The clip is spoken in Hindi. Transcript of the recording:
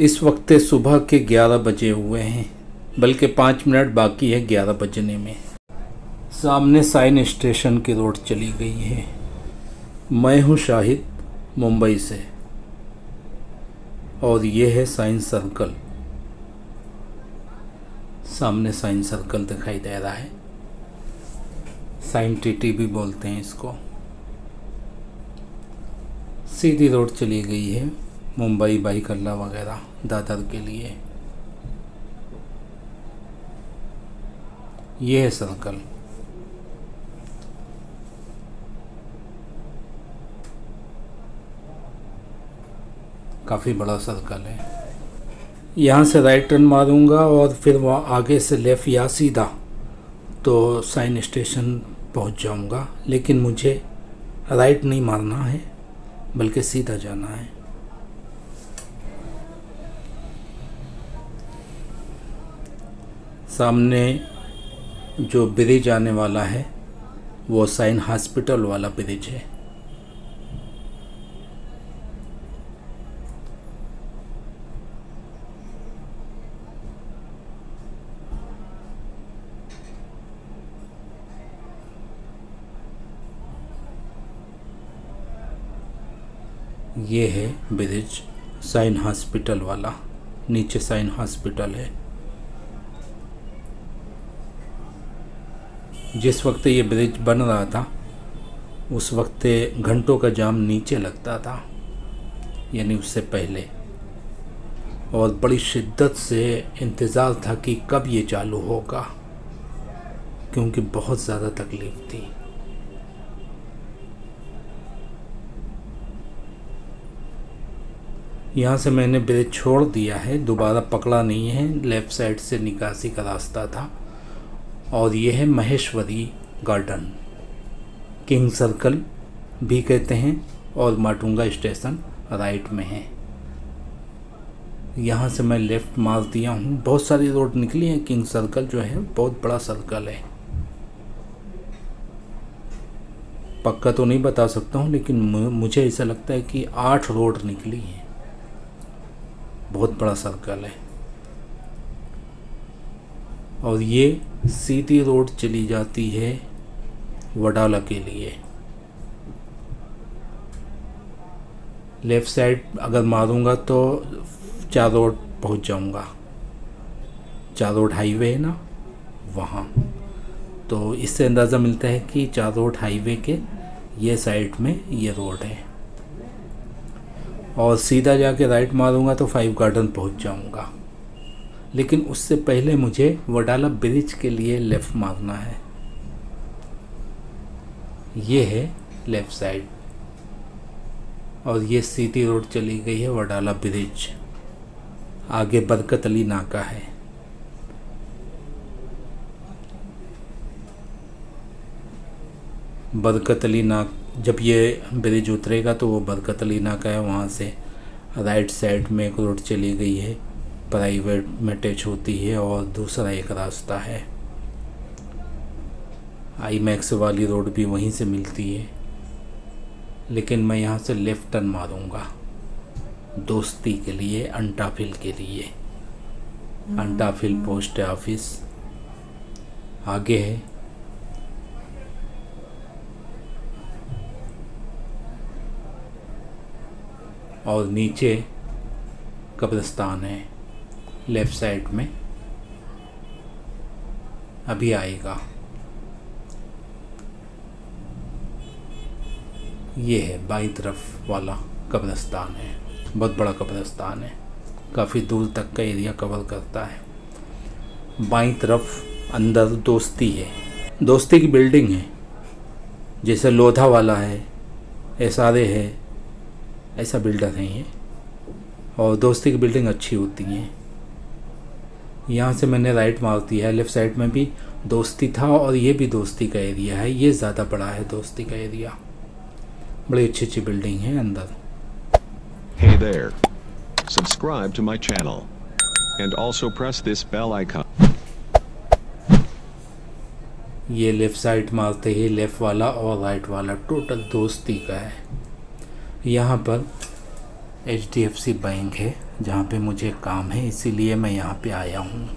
इस वक्त सुबह के 11 बजे हुए हैं, बल्कि पाँच मिनट बाकी है 11 बजने में। सामने साइन स्टेशन की रोड चली गई है। मैं हूँ शाहिद, मुंबई से। और ये है साइंस सर्कल। सामने साइंस सर्कल दिखाई दे रहा है। साइन टीटी भी बोलते हैं इसको। सीधी रोड चली गई है। मुंबई बाईकल्ला वगैरह दादर के लिए। ये है सर्कल। काफ़ी बड़ा सर्कल है। यहाँ से राइट टर्न मारूँगा और फिर वहाँ आगे से लेफ़्ट या सीधा तो साइन स्टेशन पहुँच जाऊँगा। लेकिन मुझे राइट नहीं मारना है, बल्कि सीधा जाना है। सामने जो ब्रिज आने वाला है, वो साइन हॉस्पिटल वाला ब्रिज है। ये है ब्रिज साइन हॉस्पिटल वाला, नीचे साइन हॉस्पिटल है। जिस वक्त ये ब्रिज बन रहा था, उस वक्त घंटों का जाम नीचे लगता था, यानी उससे पहले। और बड़ी शिद्दत से इंतज़ार था कि कब ये चालू होगा, क्योंकि बहुत ज़्यादा तकलीफ़ थी। यहाँ से मैंने ब्रिज छोड़ दिया है, दोबारा पकड़ा नहीं है, लेफ़्ट साइड से निकासी का रास्ता था। और ये है महेश्वरी गार्डन। किंग सर्कल भी कहते हैं और माटुंगा स्टेशन राइट में है। यहाँ से मैं लेफ़्ट मार दिया हूँ। बहुत सारी रोड निकली हैं। किंग सर्कल जो है, बहुत बड़ा सर्कल है। पक्का तो नहीं बता सकता हूँ, लेकिन मुझे ऐसा लगता है कि आठ रोड निकली हैं। बहुत बड़ा सर्कल है। और ये सीधी रोड चली जाती है वडाला के लिए। लेफ़्ट साइड अगर मारूँगा तो चार रोड पहुँच जाऊँगा। चार रोड हाईवे है ना, वहाँ। तो इससे अंदाज़ा मिलता है कि चार रोड हाईवे के ये साइड में ये रोड है। और सीधा जाके राइट मारूँगा तो फाइव गार्डन पहुँच जाऊँगा। लेकिन उससे पहले मुझे वडाला ब्रिज के लिए लेफ़्ट मारना है। ये है लेफ़्ट साइड। और ये सीधी रोड चली गई है वडाला ब्रिज। आगे बरकत अली नाका है। बरकत अली नाक, जब ये ब्रिज उतरेगा तो वो बरकत अली नाका है, वहाँ से राइट साइड में एक रोड चली गई है। प्राइवेट में टच होती है और दूसरा एक रास्ता है। आई मैक्स वाली रोड भी वहीं से मिलती है। लेकिन मैं यहाँ से लेफ़्ट टर्न मारूँगा। दोस्ती के लिए अंटाफिल के लिए। अंटाफिल पोस्ट ऑफ़िस आगे है। और नीचे कब्रिस्तान है। लेफ़्ट साइड में अभी आएगा। ये है बाई तरफ़ वाला कब्रस्तान है, बहुत बड़ा कब्रस्तान है। काफ़ी दूर तक का एरिया कवर करता है। बाई तरफ़ अंदर दोस्ती है। दोस्ती की बिल्डिंग है, जैसे लोधा वाला है, एसारे है, ऐसा बिल्डर है ये। और दोस्ती की बिल्डिंग अच्छी होती है। यहाँ से मैंने राइट मार दिया है लेफ़्ट साइड में भी दोस्ती था और ये भी दोस्ती का एरिया है ये ज़्यादा बड़ा है दोस्ती का एरिया बड़ी अच्छी अच्छी बिल्डिंग है अंदर Hey there. Subscribe to my channel. And also press this bell icon. ये लेफ़्ट साइड मारते ही लेफ़्ट वाला और राइट वाला टोटल दोस्ती का है यहाँ पर H D F C bank है, जहाँ पे मुझे काम है, इसीलिए मैं यहाँ पे आया हूँ।